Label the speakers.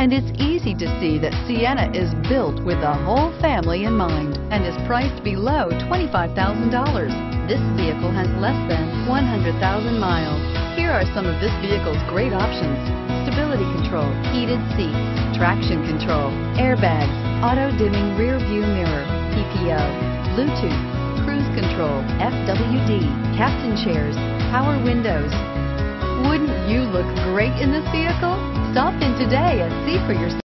Speaker 1: and it's easy to see that Sienna is built with the whole family in mind and is priced below $25,000. This vehicle has less than 100,000 miles. Here are some of this vehicle's great options. Stability control, heated seats, traction control, airbags, auto dimming rear view mirror, PPO, Bluetooth, cruise control, FWD, captain chairs, power windows. Wouldn't you look great in this vehicle? Today and see for yourself.